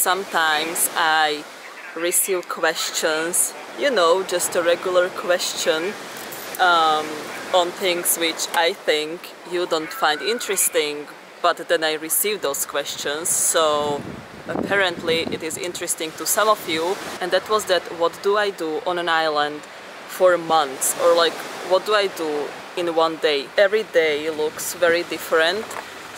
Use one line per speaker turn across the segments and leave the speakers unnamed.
sometimes I receive questions, you know, just a regular question um, on things which I think you don't find interesting, but then I receive those questions, so apparently it is interesting to some of you, and that was that what do I do on an island for months, or like what do I do in one day? Every day looks very different.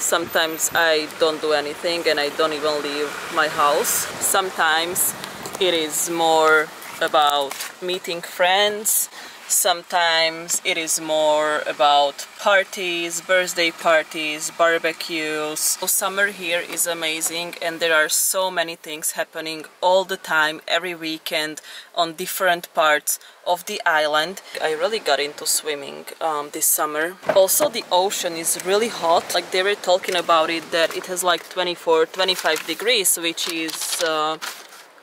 Sometimes I don't do anything and I don't even leave my house. Sometimes it is more about meeting friends Sometimes it is more about parties, birthday parties, barbecues. Summer here is amazing and there are so many things happening all the time, every weekend, on different parts of the island. I really got into swimming um, this summer. Also the ocean is really hot, like they were talking about it that it has like 24, 25 degrees, which is, uh,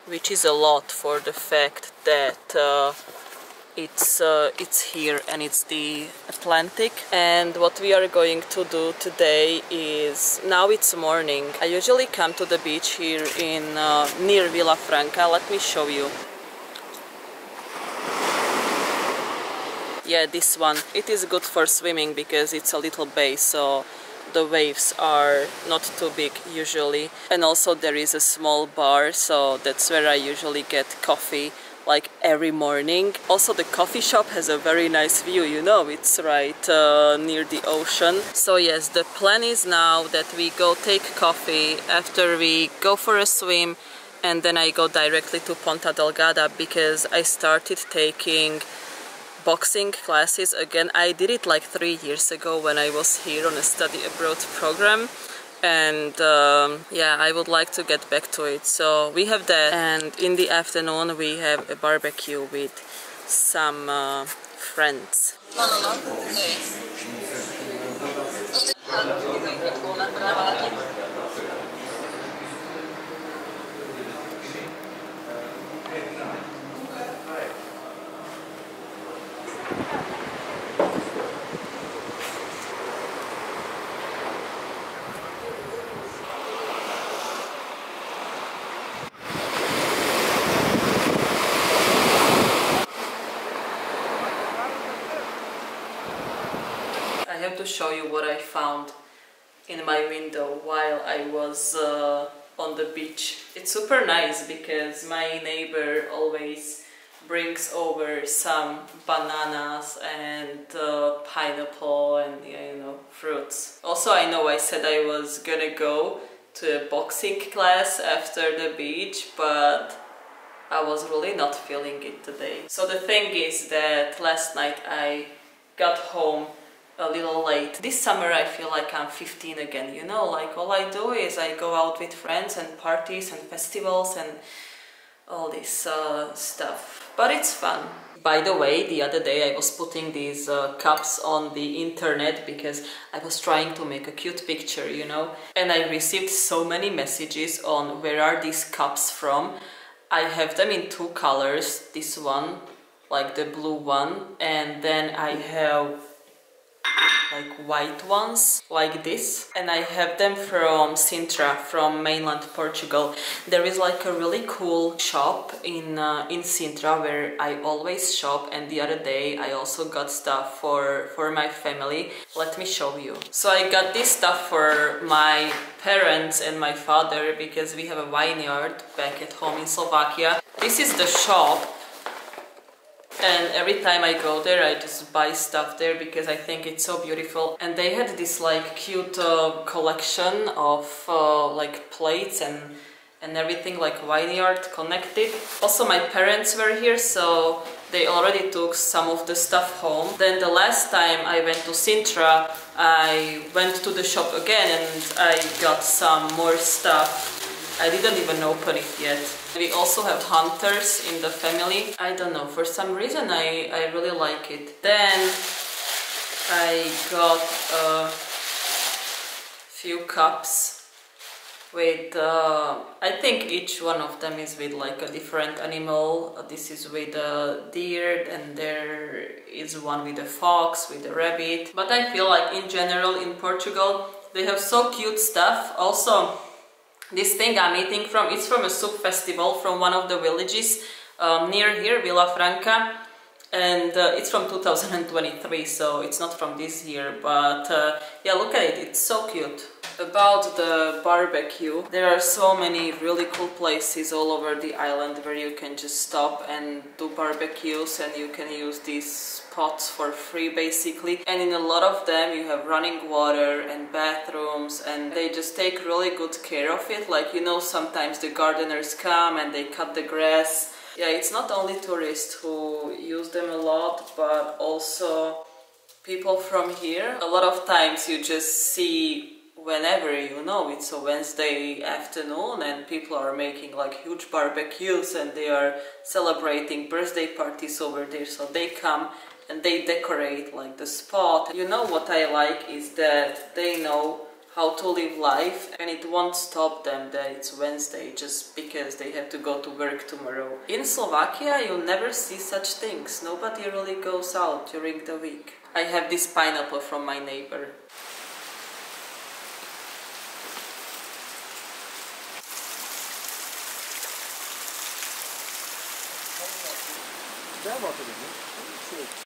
which is a lot for the fact that uh, it's uh, it's here and it's the Atlantic. And what we are going to do today is now it's morning. I usually come to the beach here in uh, near Vila Franca let me show you. Yeah this one. It is good for swimming because it's a little bay so the waves are not too big usually. And also there is a small bar so that's where I usually get coffee like every morning. Also the coffee shop has a very nice view, you know, it's right uh, near the ocean. So yes, the plan is now that we go take coffee after we go for a swim and then I go directly to Ponta Delgada because I started taking boxing classes again. I did it like three years ago when I was here on a study abroad program and um, yeah I would like to get back to it. So we have that. And in the afternoon we have a barbecue with some uh, friends to show you what I found in my window while I was uh, on the beach. It's super nice because my neighbor always brings over some bananas and uh, pineapple and you know fruits. Also I know I said I was gonna go to a boxing class after the beach but I was really not feeling it today. So the thing is that last night I got home a little late. This summer I feel like I'm 15 again, you know, like all I do is I go out with friends and parties and festivals and all this uh, stuff. But it's fun. By the way, the other day I was putting these uh, cups on the internet because I was trying to make a cute picture, you know, and I received so many messages on where are these cups from. I have them in two colors, this one, like the blue one, and then I have like white ones like this and I have them from Sintra from mainland Portugal. There is like a really cool shop in uh, in Sintra where I always shop and the other day I also got stuff for for my family. Let me show you. So I got this stuff for my parents and my father because we have a vineyard back at home in Slovakia. This is the shop and every time I go there I just buy stuff there because I think it's so beautiful and they had this like cute uh, collection of uh, like plates and and everything like vineyard connected. Also my parents were here so they already took some of the stuff home. Then the last time I went to Sintra I went to the shop again and I got some more stuff I didn't even open it yet. We also have hunters in the family. I don't know, for some reason I, I really like it. Then I got a few cups with, uh, I think each one of them is with like a different animal. This is with a deer and there is one with a fox, with a rabbit. But I feel like in general in Portugal they have so cute stuff. Also This thing I'm eating from, it's from a soup festival from one of the villages um, near here, Vila Franca and uh, it's from 2023 so it's not from this year but uh, yeah look at it it's so cute about the barbecue there are so many really cool places all over the island where you can just stop and do barbecues and you can use these pots for free basically. And in a lot of them you have running water and bathrooms and they just take really good care of it. Like you know sometimes the gardeners come and they cut the grass. Yeah, it's not only tourists who use them a lot, but also people from here. A lot of times you just see whenever you know it's a Wednesday afternoon and people are making like huge barbecues and they are celebrating birthday parties over there so they come and they decorate like the spot. You know what I like is that they know how to live life and it won't stop them that it's Wednesday just because they have to go to work tomorrow. In Slovakia you never see such things. Nobody really goes out during the week. I have this pineapple from my neighbor. Sen mi atabiliyorsun? Şey.